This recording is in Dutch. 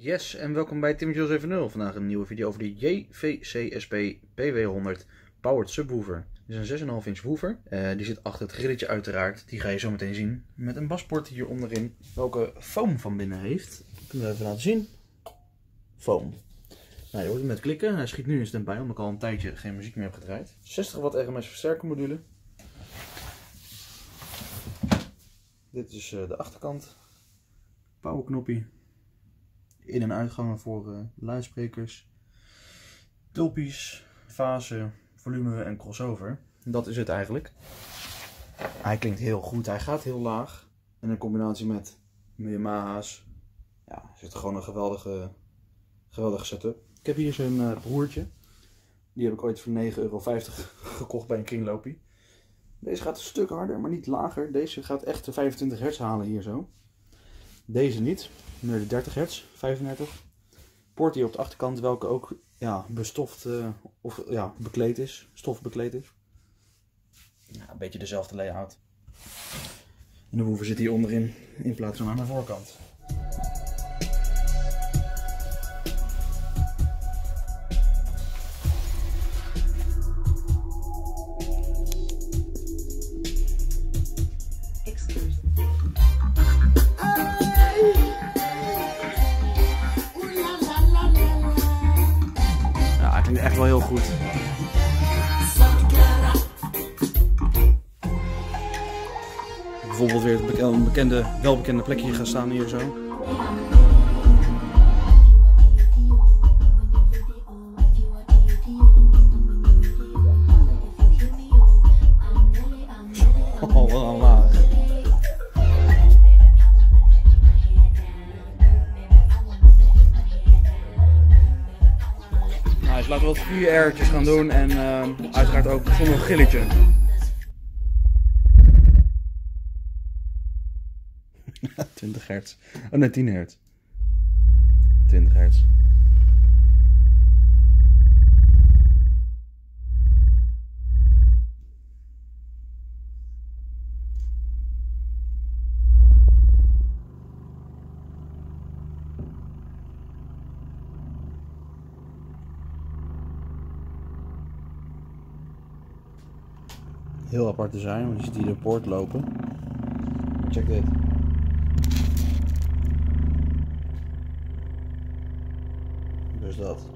Yes, en welkom bij Tim Jules 7.0. Vandaag een nieuwe video over de JVC-SP PW100 Powered Subwoofer. Dit is een 6,5 inch woofer. Eh, die zit achter het grilletje uiteraard. Die ga je zo meteen zien. Met een basport hier onderin. Welke foam van binnen heeft. Kunnen we even laten zien. Foam. Nou, je hoort hem net klikken. Hij schiet nu in standby omdat ik al een tijdje geen muziek meer heb gedraaid. 60 watt RMS versterkermodule. Dit is uh, de achterkant. Powerknoppie in- en uitgangen voor uh, luidsprekers, tulpies, fase, volume en crossover. Dat is het eigenlijk. Hij klinkt heel goed, hij gaat heel laag. En in combinatie met Yamaha's, ja, is het gewoon een geweldige, geweldige setup. Ik heb hier zijn uh, broertje. Die heb ik ooit voor 9,50 euro gekocht bij een kringloopie. Deze gaat een stuk harder, maar niet lager. Deze gaat echt de 25 hertz halen hier zo. Deze niet, meer de 30 hertz, 35. Poort hier op de achterkant, welke ook ja, bestoft uh, of ja, bekleed is, stof bekleed is. Ja, een beetje dezelfde layout. En de woofer zit hier onderin in plaats van aan de voorkant. Wel heel goed. Bijvoorbeeld weer een bekende, welbekende plekje gaan staan hier zo. Laten we wat vier airtjes gaan doen en uh, uiteraard ook zonder gilletje. ...20 hertz. Oh nee, 10 hertz. 20 hertz. Heel apart te zijn, want je ziet hier de poort lopen. Check dit. Dus dat.